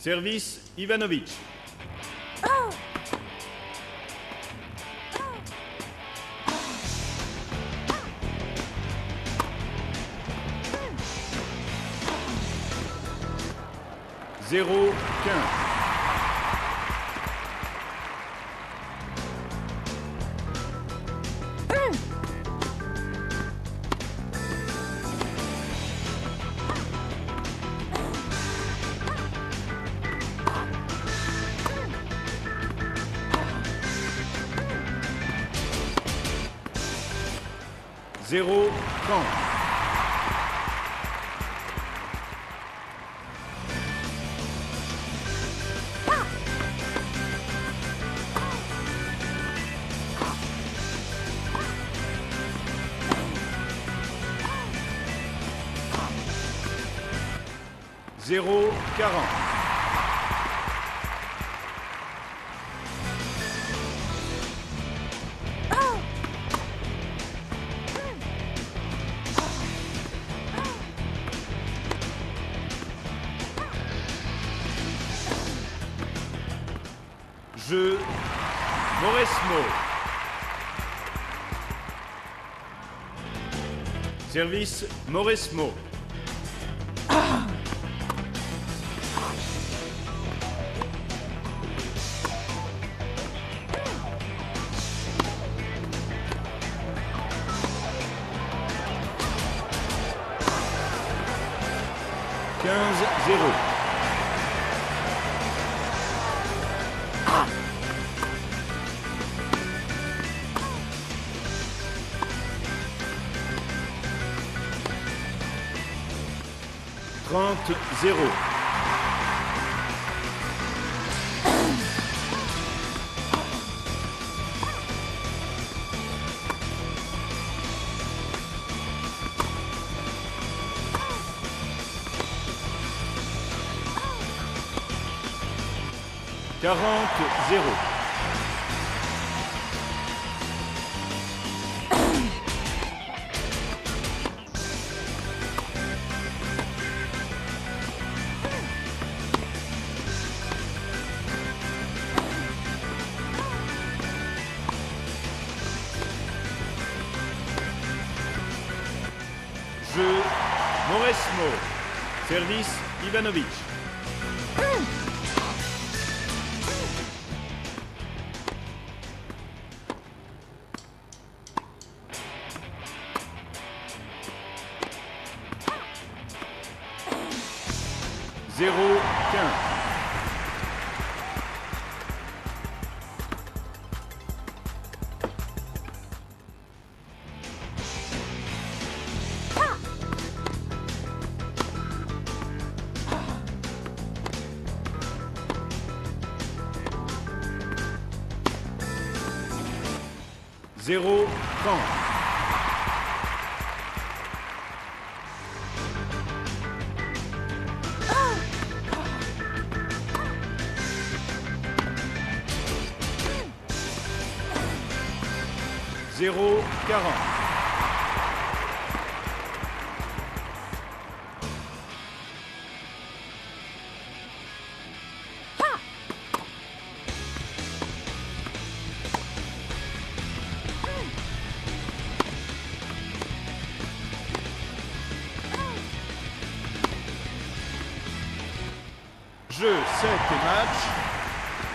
Service Ivanovic. Zéro quinze. Zéro trente. Zéro quarante. Jeu Mauresmo. Service Mauresmo. Quinze zéro. Trente zéro. Quarante zéro. Mauresmo. Service Ivanovic. Zéro quinze. Zéro trente. Zéro quarante. Jeu 7 et match.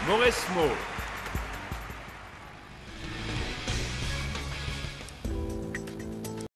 Mauresmo